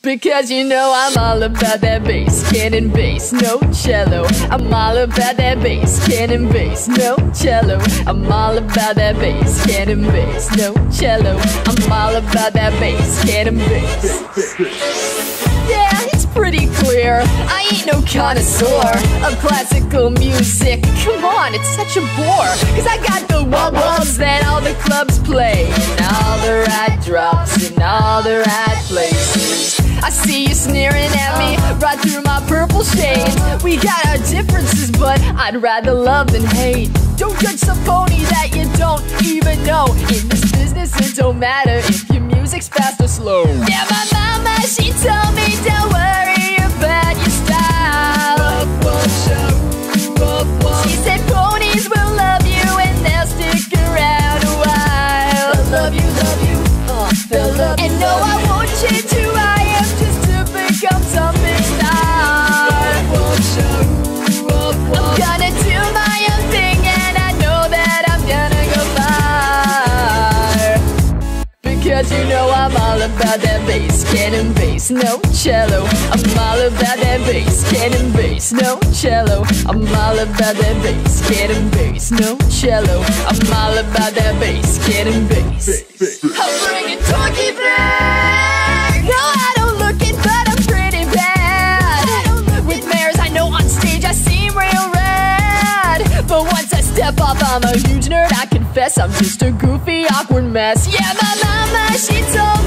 Because you know I'm all about that bass, cannon bass, no cello. I'm all about that bass, cannon bass, no cello. I'm all about that bass, cannon bass, no cello. I'm all about that bass, cannon bass. Yeah, it's pretty clear. I ain't no connoisseur of classical music. Come on, it's such a bore. Cause I got the wub wubs that all the clubs play, and all the right drops in all the right places. I see you sneering at me right through my purple shades. We got our differences, but I'd rather love than hate. Don't judge some phony that you don't even know. In this business, it don't matter if your music's fast or slow. Yeah, my mama, she told me don't worry about your style. She said ponies will love you and they'll stick around a while. They'll love you, love you. Uh, they'll love and no, know I'm all about that bass, cannon bass, no cello. I'm all about that bass, cannon bass, no cello. I'm all about that bass, cannon bass, no cello. I'm all about that bass, cannon bass. I'm bringing Torky back. No, I don't look it, but I'm pretty bad. With mares, I know on stage I seem real rad. But once I step off, I'm a huge nerd. I confess I'm just a goofy, awkward mess. Yeah, my mama, she told me.